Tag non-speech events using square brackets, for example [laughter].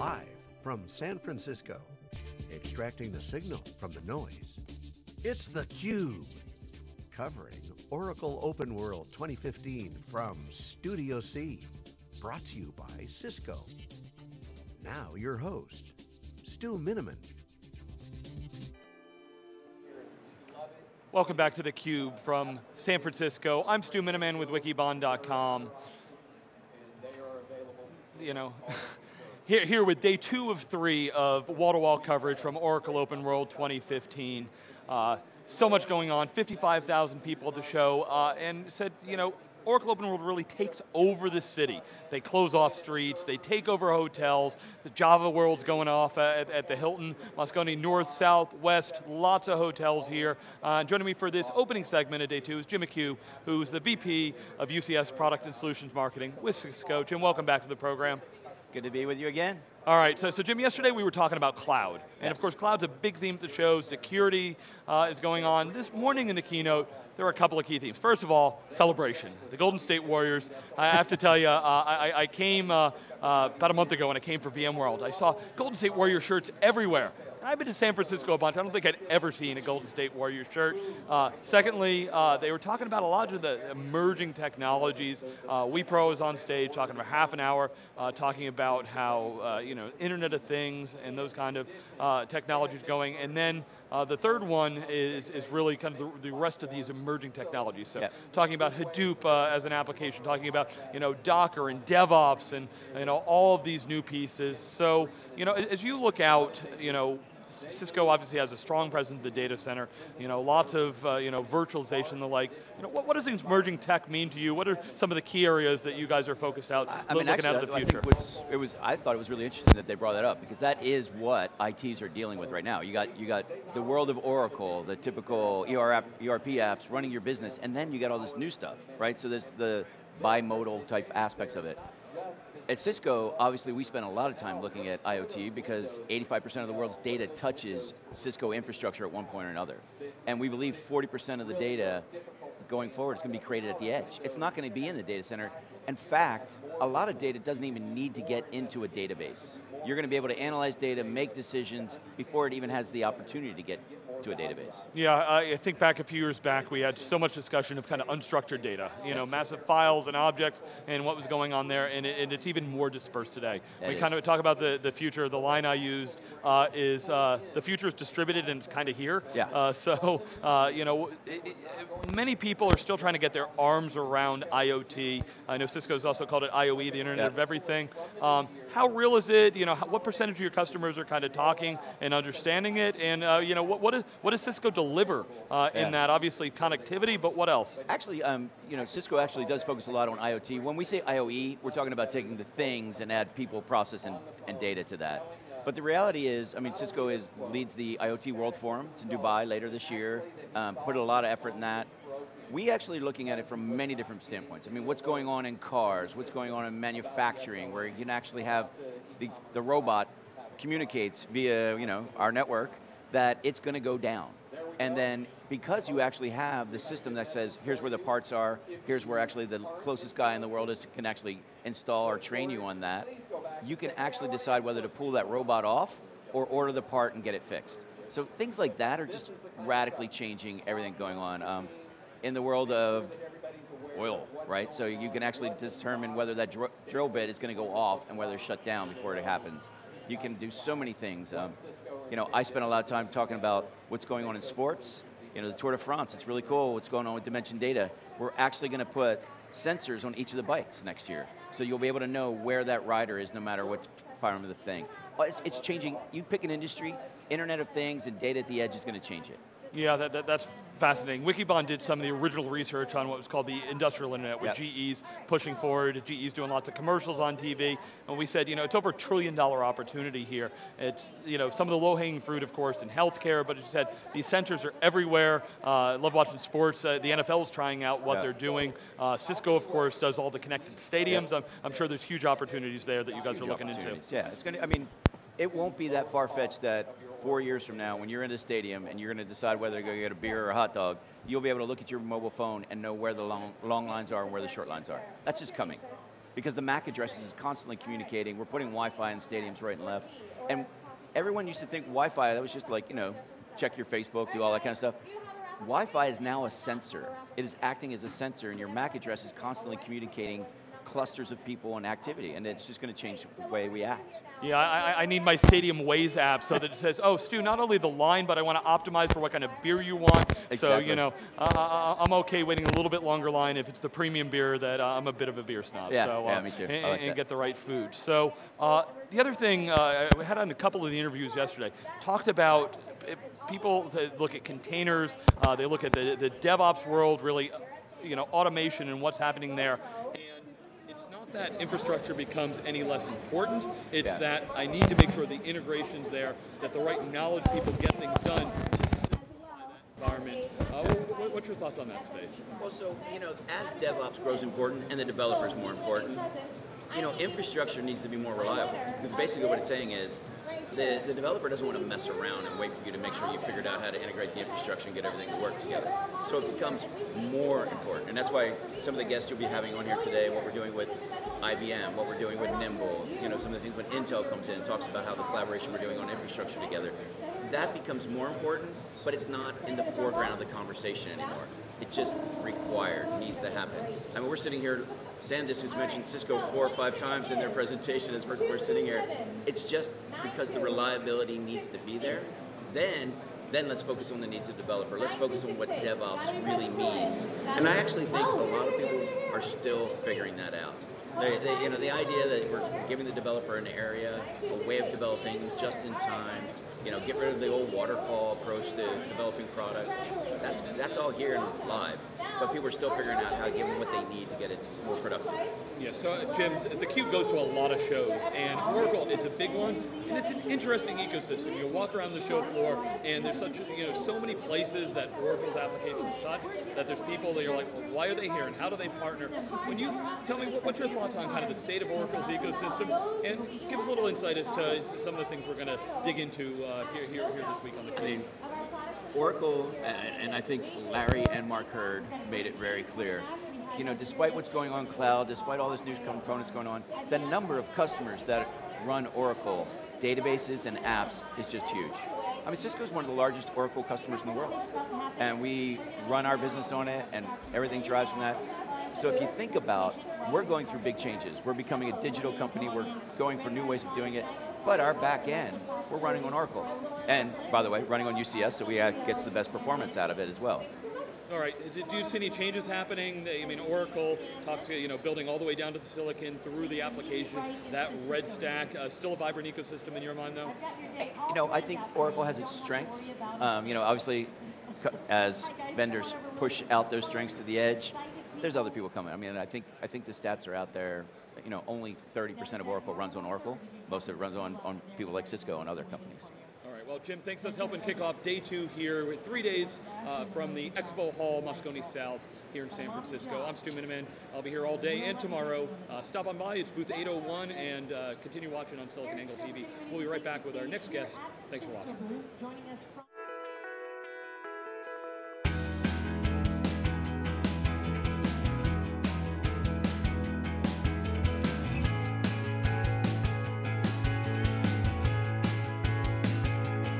Live from San Francisco, extracting the signal from the noise. It's theCUBE, covering Oracle Open World 2015 from Studio C. Brought to you by Cisco. Now your host, Stu Miniman. Welcome back to theCUBE from San Francisco. I'm Stu Miniman with Wikibon.com. You know, [laughs] here, here with day two of three of wall-to-wall -wall coverage from Oracle Open World 2015. Uh, so much going on, 55,000 people at the show, uh, and said, you know, Oracle Open World really takes over the city. They close off streets, they take over hotels, the Java World's going off at, at the Hilton, Moscone North, South, West, lots of hotels here. Uh, joining me for this opening segment of day two is Jim McHugh, who's the VP of UCS Product and Solutions Marketing with Cisco. Jim, welcome back to the program. Good to be with you again. All right, so, so Jim, yesterday we were talking about cloud. Yes. And of course, cloud's a big theme at the show. Security uh, is going on. This morning in the keynote, there were a couple of key themes. First of all, celebration. The Golden State Warriors. I have to tell you, uh, I, I, came uh, uh, about a month ago when I came for VMworld. I saw Golden State Warrior shirts everywhere. I've been to San Francisco a bunch. I don't think I'd ever seen a Golden State Warriors shirt. Uh, secondly, uh, they were talking about a lot of the emerging technologies. Uh, Wipro is on stage talking for half an hour, uh, talking about how, uh, you know, Internet of Things and those kind of uh, technologies going. And then uh, the third one is, is really kind of the, the rest of these emerging technologies. So yeah. talking about Hadoop as an application, talking about you know Docker and DevOps and you know all of these new pieces. So you know as you look out, you know Cisco obviously has a strong presence in the data center, you know, lots of uh, you know, virtualization and the like. You know, what, what does emerging tech mean to you? What are some of the key areas that you guys are focused out, I mean, looking actually, at the future? it was, I thought it was really interesting that they brought that up because that is what ITs are dealing with right now. You got, you got the world of Oracle, the typical ERP, ERP apps running your business, and then you got all this new stuff, right? So there's the bimodal type aspects of it at Cisco, obviously we spend a lot of time looking at IoT because 85% of the world's data touches Cisco infrastructure at one point or another. And we believe 40% of the data going forward is going to be created at the edge. It's not going to be in the data center. In fact, a lot of data doesn't even need to get into a database. You're going to be able to analyze data, make decisions before it even has the opportunity to get to a database. Yeah, I think back a few years back, we had so much discussion of kind of unstructured data, you know, massive files and objects and what was going on there, and, it, and it's even more dispersed today. That we is. kind of talk about the, the future, the line I used uh, is, uh, the future is distributed and it's kind of here. Yeah. Uh, so, uh, you know, it, it, many people are still trying to get their arms around IoT. I know Cisco's also called it IOE, the Internet yep. of Everything. Um, how real is it? You know, how, what percentage of your customers are kind of talking and understanding it? And uh, you know, what, what, is, what does Cisco deliver uh, yeah. in that? Obviously connectivity, but what else? Actually, um, you know, Cisco actually does focus a lot on IoT. When we say IoE, we're talking about taking the things and add people, process, and, and data to that. But the reality is, I mean, Cisco is, leads the IoT World Forum. It's in Dubai later this year. Um, put a lot of effort in that we actually looking at it from many different standpoints. I mean, what's going on in cars, what's going on in manufacturing, where you can actually have the, the robot communicates via you know, our network that it's going to go down. And then because you actually have the system that says, here's where the parts are, here's where actually the closest guy in the world is can actually install or train you on that, you can actually decide whether to pull that robot off or order the part and get it fixed. So things like that are just radically changing everything going on. Um, in the world of oil, right? So you can actually determine whether that dr drill bit is going to go off and whether it's shut down before it happens. You can do so many things. Um, you know, I spend a lot of time talking about what's going on in sports. You know, the Tour de France, it's really cool what's going on with Dimension Data. We're actually going to put sensors on each of the bikes next year. So you'll be able to know where that rider is no matter what part of the thing. It's, it's changing, you pick an industry, Internet of Things and data at the edge is going to change it. Yeah, that, that, that's fascinating. Wikibon did some of the original research on what was called the industrial internet, with yep. GE's pushing forward, GE's doing lots of commercials on TV, and we said, you know, it's over a trillion dollar opportunity here. It's, you know, some of the low hanging fruit, of course, in healthcare, but as you said, these sensors are everywhere. Uh, love watching sports. Uh, the NFL is trying out what yep. they're doing. Uh, Cisco, of course, does all the connected stadiums. Yep. I'm, I'm, sure there's huge opportunities there that you guys huge are looking into. Yeah, it's going to, I mean, it won't be that far-fetched that four years from now, when you're in a stadium and you're going to decide whether to go get a beer or a hot dog, you'll be able to look at your mobile phone and know where the long, long lines are and where the short lines are. That's just coming. because the MAC addresses is constantly communicating. We're putting Wi-Fi in stadiums right and left. And everyone used to think Wi-Fi, that was just like, you know, check your Facebook, do all that kind of stuff. Wi-Fi is now a sensor. It is acting as a sensor and your MAC address is constantly communicating clusters of people and activity, and it's just going to change the way we act. Yeah, I, I, need my Stadium Waze app so that it says, oh, Stu, not only the line, but I want to optimize for what kind of beer you want. Exactly. So, you know, uh, I'm okay waiting a little bit longer line if it's the premium beer that uh, I'm a bit of a beer snob. Yeah, so, uh, yeah me too. And, like and get the right food. So, uh, the other thing, uh, I had on a couple of the interviews yesterday, talked about uh, people that look at containers, they look at the, the DevOps world, really, you know, automation and what's happening there that infrastructure becomes any less important. It's yeah. that I need to make sure the integration's there, that the right knowledge people get things done to simplify that environment. Uh, what's your thoughts on that space? Well, so, you know, as DevOps grows important and the developers more important, you know, infrastructure needs to be more reliable. Because basically what it's saying is, the, the developer doesn't want to mess around and wait for you to make sure you figured out how to integrate the infrastructure and get everything to work together. So it becomes more important. And that's why some of the guests you'll be having on here today, what we're doing with IBM, what we're doing with Nimble, you know, some of the things when Intel comes in and talks about how the collaboration we're doing on infrastructure together, that becomes more important, but it's not in the foreground of the conversation anymore. It just required, needs to happen. I mean, we're sitting here, SanDisk has mentioned Cisco four or five times in their presentation as we're, we're sitting here. It's just because the reliability needs to be there. Then then let's focus on the needs of the developer. Let's focus on what DevOps really means. And I actually think a lot of people are still figuring that out. They, they, you know, the idea that we're giving the developer an area, a way of developing just in time, you know, get rid of the old waterfall approach to developing products. That's that's all here and live, but people are still figuring out how to give them what they need to get it more productive. Yeah. So uh, Jim, the Cube goes to a lot of shows, and Oracle, it's a big one, and it's an interesting ecosystem. You walk around the show floor, and there's such you know so many places that Oracle's applications touch that there's people that you're like, well, why are they here, and how do they partner? When you tell me what's your thoughts on kind of the state of Oracle's ecosystem, and give us a little insight as to some of the things we're going to dig into. Uh, uh, here, here, here this week on the team? Oracle, and I think Larry and Mark Hurd made it very clear. You know, despite what's going on cloud, despite all this new components going on, the number of customers that run Oracle databases and apps is just huge. I mean, Cisco is one of the largest Oracle customers in the world. And we run our business on it, and everything drives from that. So if you think about, we're going through big changes. We're becoming a digital company. We're going for new ways of doing it. But our back end, we're running on Oracle. And by the way, running on UCS, so we get the best performance out of it as well. All right. Do you see any changes happening? I mean, Oracle talks, you know, building all the way down to the silicon through the application. That red stack, uh, still a vibrant ecosystem in your mind, though. You know, I think Oracle has its strengths. Um, you know, obviously, as vendors push out those strengths to the edge, there's other people coming. I mean, I think I think the stats are out there you know, only 30% of Oracle runs on Oracle. Most of it runs on, on people like Cisco and other companies. All right, well, Jim, thanks for helping kick off day two here with three days uh, from the Expo Hall, Moscone South here in San Francisco. I'm Stu Miniman. I'll be here all day and tomorrow. Uh, stop on by, it's booth 801, and uh, continue watching on SiliconANGLE TV. We'll be right back with our next guest. Thanks for watching.